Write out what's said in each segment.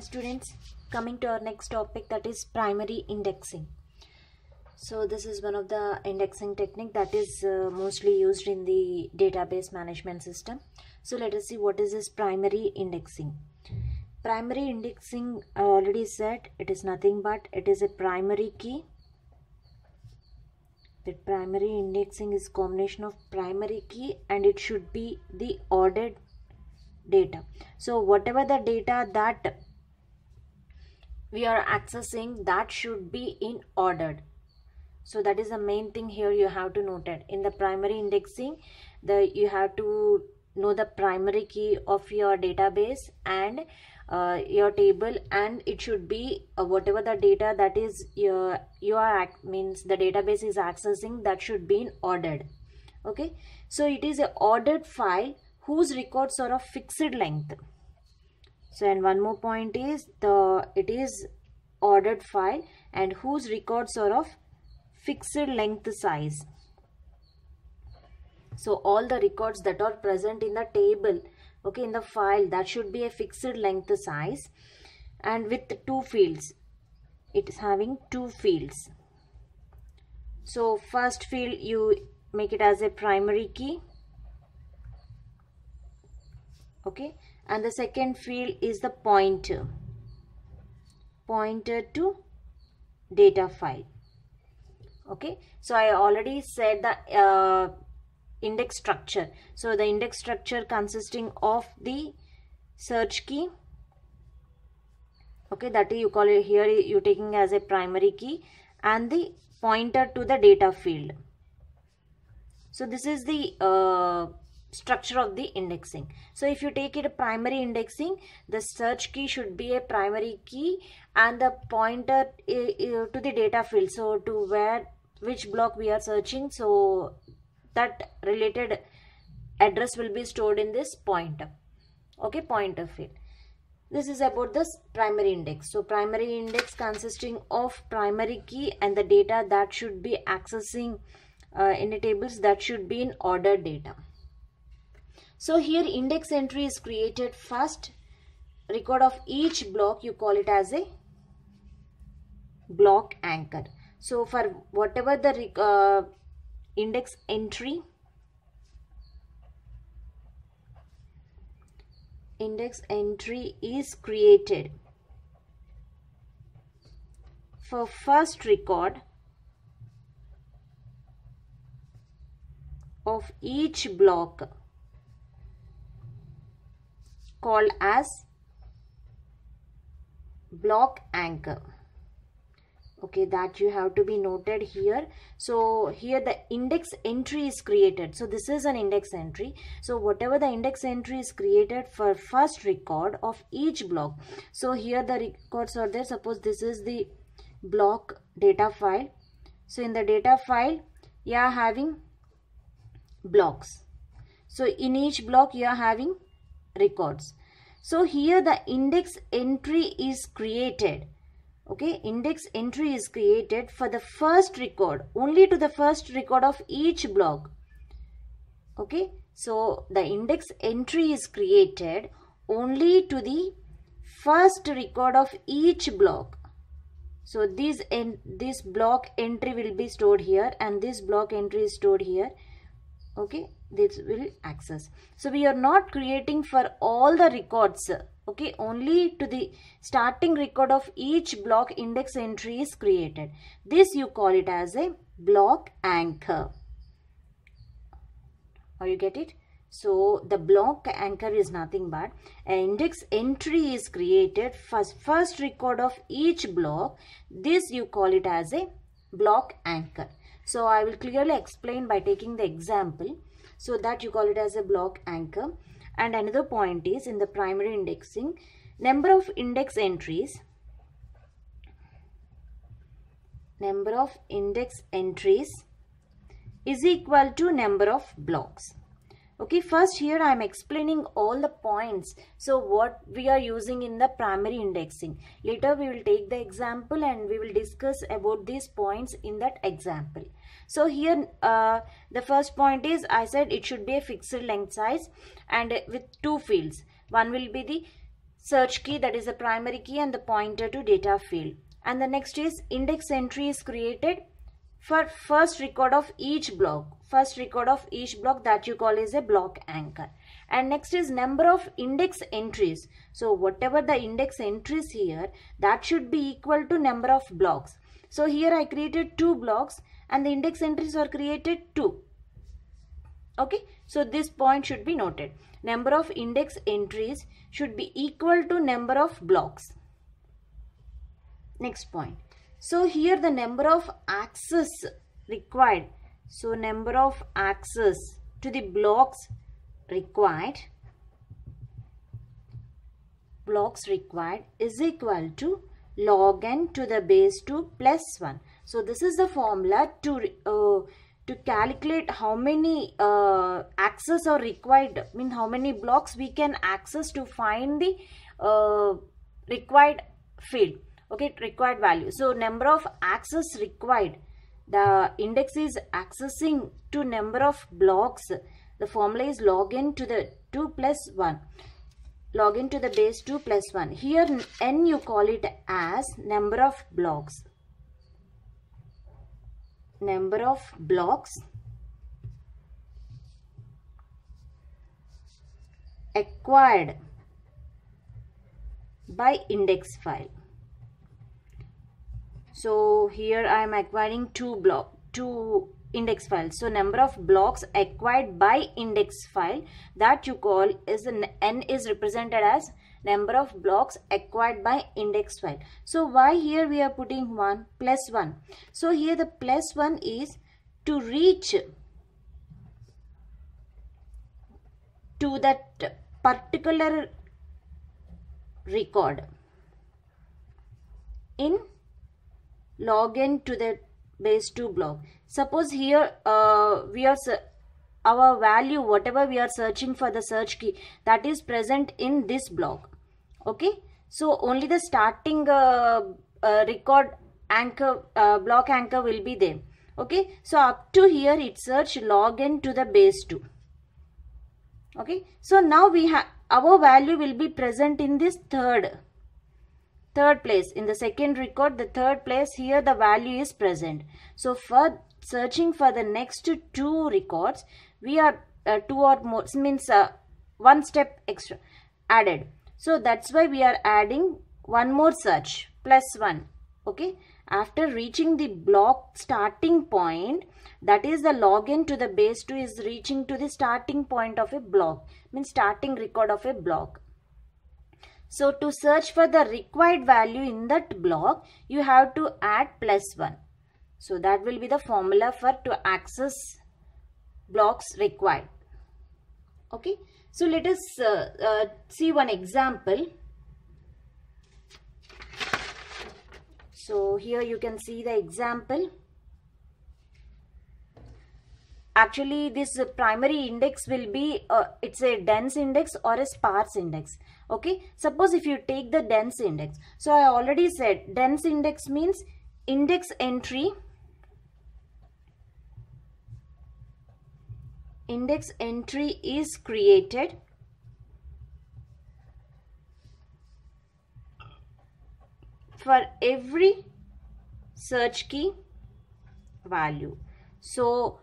Students, coming to our next topic that is primary indexing. So this is one of the indexing technique that is uh, mostly used in the database management system. So let us see what is this primary indexing. Primary indexing I already said it is nothing but it is a primary key. The primary indexing is combination of primary key and it should be the ordered data. So whatever the data that we are accessing that should be in ordered. So that is the main thing here you have to note it. In the primary indexing the you have to know the primary key of your database and uh, your table and it should be uh, whatever the data that is your you are means the database is accessing that should be in ordered. Okay? So it is a ordered file whose records are of fixed length so and one more point is the it is ordered file and whose records are of fixed length size. So all the records that are present in the table okay in the file that should be a fixed length size and with two fields. It is having two fields. So first field you make it as a primary key okay and the second field is the pointer. Pointer to data file. Okay? So i already said the uh, index structure. So the index structure consisting of the search key. Okay? That you call it here you taking as a primary key and the pointer to the data field. So this is the uh, structure of the indexing. So if you take it a primary indexing the search key should be a primary key and the pointer to the data field. So to where which block we are searching. So that related address will be stored in this pointer. Okay pointer field. This is about this primary index. So primary index consisting of primary key and the data that should be accessing uh, in the tables that should be in order data so here index entry is created first. Record of each block you call it as a block anchor. So for whatever the uh, index entry index entry is created for first record of each block called as block anchor. Okay that you have to be noted here. So here the index entry is created. So this is an index entry. So whatever the index entry is created for first record of each block. So here the records are there. Suppose this is the block data file. So in the data file you are having blocks. So in each block you are having records. So here the index entry is created. Okay index entry is created for the first record only to the first record of each block. Okay so the index entry is created only to the first record of each block. So this en this block entry will be stored here and this block entry is stored here okay this will access. So we are not creating for all the records okay only to the starting record of each block index entry is created. This you call it as a block anchor. Or you get it? So the block anchor is nothing but an index entry is created first first record of each block. This you call it as a block anchor so i will clearly explain by taking the example. So that you call it as a block anchor. And another point is in the primary indexing number of index entries number of index entries is equal to number of blocks okay first here i am explaining all the points. So what we are using in the primary indexing. Later we will take the example and we will discuss about these points in that example. So here uh, the first point is i said it should be a fixed length size and with two fields. One will be the search key that is the primary key and the pointer to data field. And the next is index entry is created for first record of each block first record of each block that you call is a block anchor. And next is number of index entries. So whatever the index entries here that should be equal to number of blocks. So here i created two blocks and the index entries are created two. Okay? So this point should be noted. Number of index entries should be equal to number of blocks. Next point. So here the number of access required so number of access to the blocks required blocks required is equal to log n to the base 2 plus 1 so this is the formula to uh, to calculate how many uh, access are required. I mean how many blocks we can access to find the uh, required field okay required value. So number of access required the index is accessing to number of blocks. The formula is log to the 2 plus 1 log to the base 2 plus 1 here n you call it as number of blocks. Number of blocks. Acquired by index file so here i am acquiring two block two index files so number of blocks acquired by index file that you call is n is represented as number of blocks acquired by index file. So why here we are putting 1 plus 1. So here the plus 1 is to reach to that particular record in log n to the base 2 block. Suppose here uh, we are our value whatever we are searching for the search key that is present in this block. Okay? So only the starting uh, uh, record anchor uh, block anchor will be there. Okay? So up to here it search log n to the base 2 okay? So now we have our value will be present in this third third place in the second record the third place here the value is present so for searching for the next two records we are uh, two or more means uh, one step extra added so that's why we are adding one more search plus 1. Okay. After reaching the block starting point that is the log n to the base 2 is reaching to the starting point of a block means starting record of a block. So to search for the required value in that block you have to add plus 1. So that will be the formula for to access blocks required. Okay. So let us uh, uh, see one example. So here you can see the example. Actually this primary index will be, uh, it's a dense index or a sparse index. Okay. Suppose if you take the dense index. So I already said dense index means index entry index entry is created for every search key value. So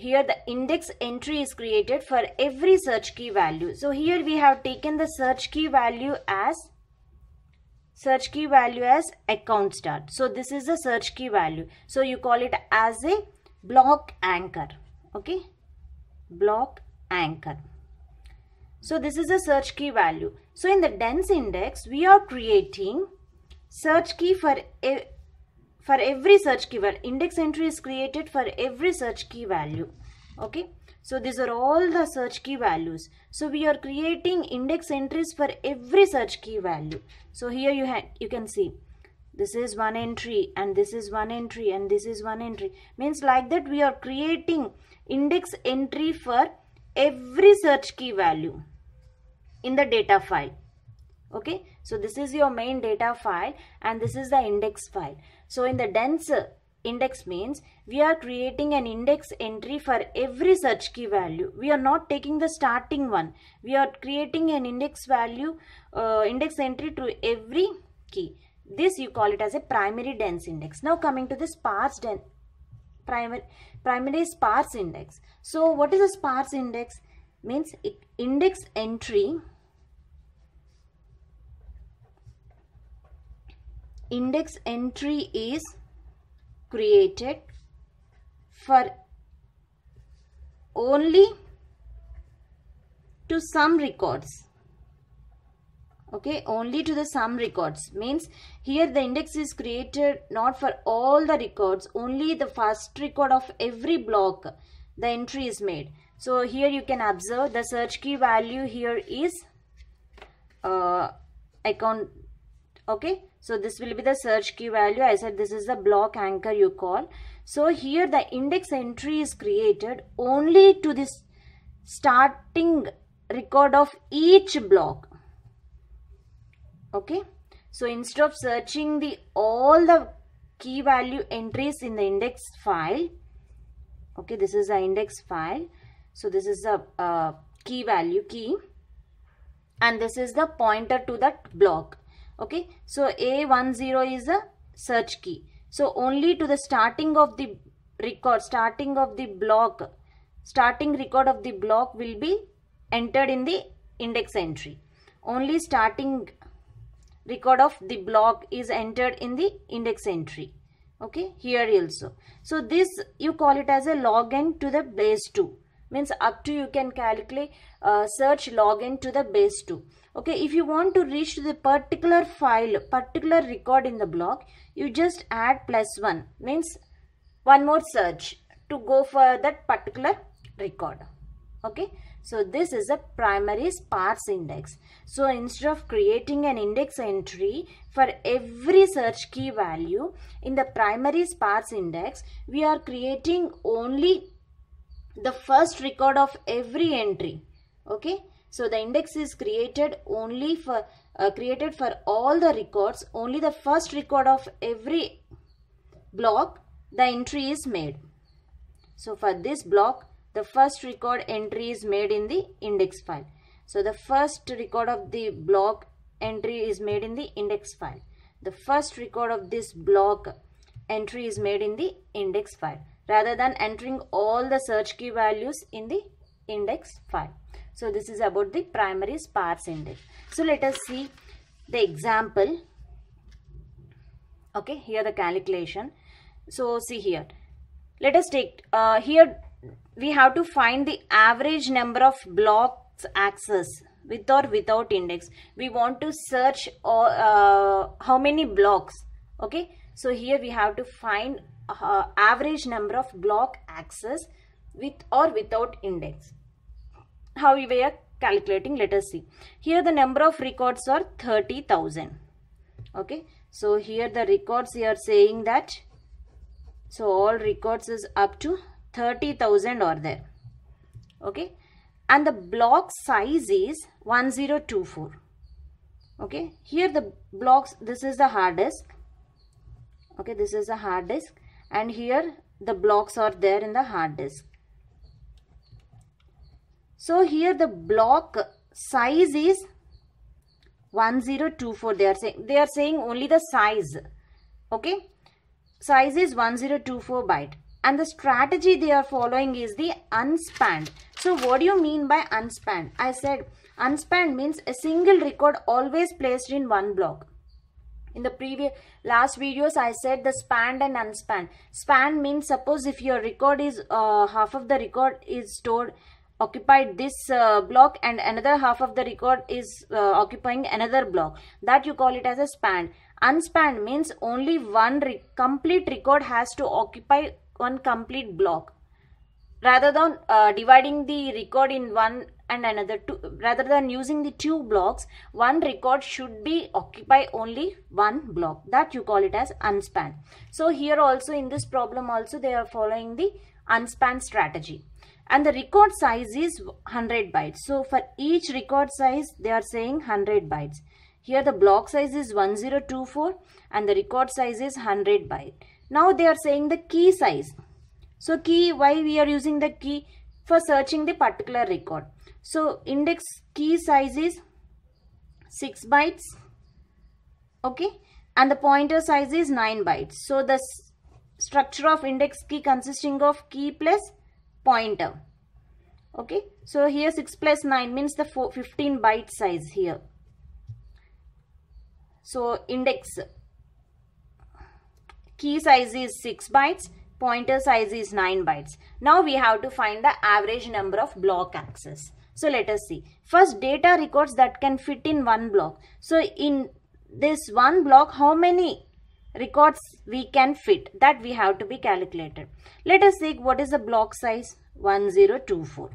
here the index entry is created for every search key value. So here we have taken the search key value as search key value as account start. So this is the search key value. So you call it as a block anchor. Okay block anchor. So this is a search key value. So in the dense index, we are creating search key for for every search key value. Index entry is created for every search key value. Okay. So these are all the search key values. So we are creating index entries for every search key value. So here you, have you can see this is one entry and this is one entry and this is one entry. Means like that we are creating index entry for every search key value in the data file okay so this is your main data file and this is the index file so in the dense index means we are creating an index entry for every search key value. We are not taking the starting one. We are creating an index value, uh, index entry to every key. This you call it as a primary dense index. Now coming to the sparse dense primary primary sparse index. So what is a sparse index? Means it index entry index entry is created for only to some records. Okay only to the some records. Means here the index is created not for all the records only the first record of every block the entry is made. So here you can observe the search key value here is uh, account okay so this will be the search key value. I said this is the block anchor you call. So here the index entry is created only to this starting record of each block. Okay? So instead of searching the all the key value entries in the index file okay this is the index file. So this is the uh, key value key. And this is the pointer to that block okay? So a10 is a search key. So only to the starting of the record starting of the block starting record of the block will be entered in the index entry. Only starting record of the block is entered in the index entry. Okay? Here also. So this you call it as a log n to the base 2 means up to you can calculate uh, search log n to the base 2 okay if you want to reach to the particular file particular record in the block you just add plus 1 means one more search to go for that particular record okay so this is a primary sparse index. So instead of creating an index entry for every search key value in the primary sparse index, we are creating only the first record of every entry. Okay. So the index is created only for uh, created for all the records. Only the first record of every block the entry is made. So for this block the first record entry is made in the index file. So the first record of the block entry is made in the index file. The first record of this block entry is made in the index file rather than entering all the search key values in the index file. So this is about the primary sparse index. So let us see the example. Okay, here the calculation. So see here. Let us take uh, here we have to find the average number of blocks access with or without index we want to search or uh, how many blocks okay so here we have to find uh, average number of block access with or without index how we are calculating let us see here the number of records are 30000 okay so here the records here saying that so all records is up to 30,000 are there. Okay. And the block size is 1024. Okay. Here the blocks, this is the hard disk. Okay. This is the hard disk. And here the blocks are there in the hard disk. So here the block size is 1024 they are saying they are saying only the size okay size is 1024 byte and the strategy they are following is the unspanned. So what do you mean by unspanned? I said unspanned means a single record always placed in one block. In the previous last videos, I said the spanned and unspanned. Span means suppose if your record is uh, half of the record is stored occupied this uh, block and another half of the record is uh, occupying another block. That you call it as a span. Unspanned means only one re complete record has to occupy one complete block. Rather than uh, dividing the record in one and another two rather than using the two blocks one record should be occupy only one block. That you call it as unspanned so here also in this problem also they are following the unspanned strategy and the record size is 100 bytes. So for each record size they are saying 100 bytes. Here the block size is 1024 and the record size is 100 byte. Now they are saying the key size. So key why we are using the key? For searching the particular record. So index key size is 6 bytes. Okay? And the pointer size is 9 bytes. So the structure of index key consisting of key plus pointer. Okay? So here 6 plus 9 means the 4, 15 byte size here. So index. Key size is 6 bytes pointer size is 9 bytes. Now we have to find the average number of block access so let us see. First data records that can fit in one block. So in this one block how many records we can fit that we have to be calculated. Let us see what is the block size? 1024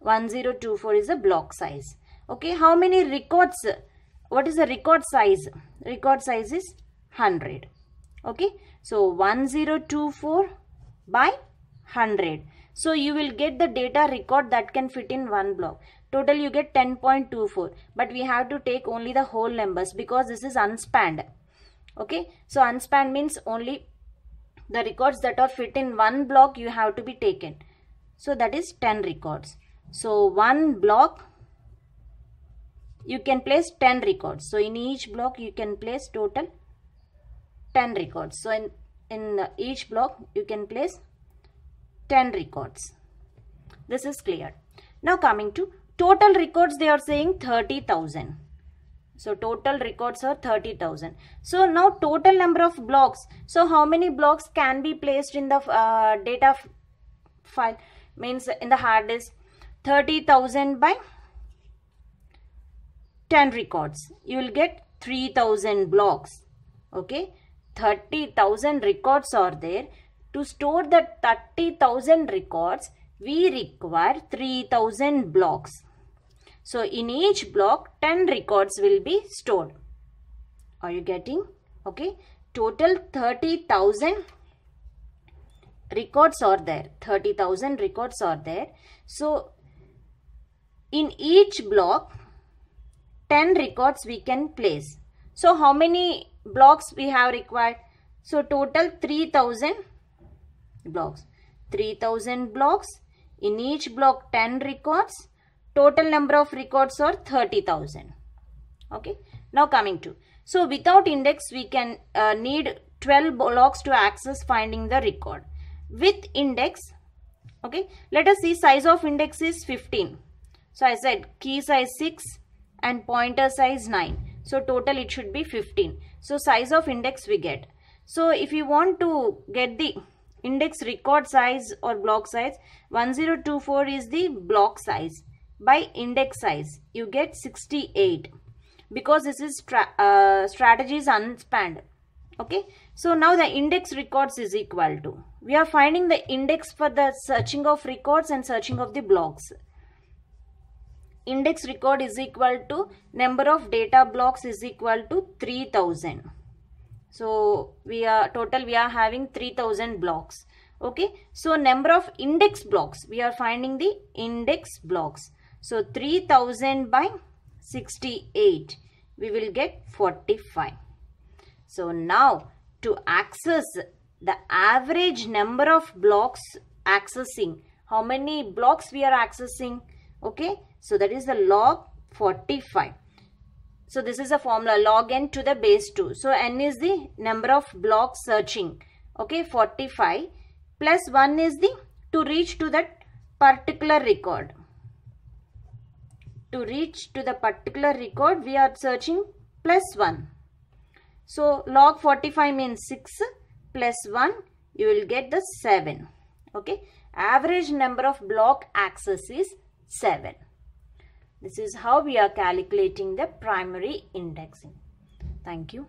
1024 is a block size. Okay how many records what is the record size? Record size is 100 okay so 1024 by 100 so you will get the data record that can fit in one block. Total you get 10.24 but we have to take only the whole numbers because this is unspanned okay? So unspanned means only the records that are fit in one block you have to be taken. So that is 10 records. So one block you can place 10 records. So in each block you can place total 10 records. So in in each block you can place 10 records. This is clear. Now coming to total records they are saying 30000 so total records are 30,000. So now total number of blocks. So how many blocks can be placed in the uh, data file means in the hard disk 30,000 by 10 records. You will get 3000 blocks. Okay. 30,000 records are there. To store the 30,000 records, we require 3000 blocks. So in each block 10 records will be stored. Are you getting? Okay. Total 30,000 records are there. 30,000 records are there. So in each block 10 records we can place. So how many blocks we have required? So total 3000 blocks. 3000 blocks. In each block 10 records total number of records are 30,000. Okay. Now coming to. So without index we can uh, need 12 blocks to access finding the record. With index, okay, let us see size of index is 15. So I said key size 6 and pointer size 9. So total it should be 15. So size of index we get. So if you want to get the index record size or block size, 1024 is the block size by index size you get 68 because this is uh, strategy is unspanned. Okay? So now the index records is equal to. We are finding the index for the searching of records and searching of the blocks. Index record is equal to number of data blocks is equal to 3000 so we are total we are having 3000 blocks. Okay? So number of index blocks. We are finding the index blocks so 3000 by 68 we will get 45. So now to access the average number of blocks accessing how many blocks we are accessing? Okay so that is the log 45 so this is a formula log n to the base 2 so n is the number of blocks searching. Okay 45 plus 1 is the to reach to that particular record to reach to the particular record we are searching plus 1 so log 45 means 6 plus 1 you will get the 7 okay? Average number of block access is 7 this is how we are calculating the primary indexing. Thank you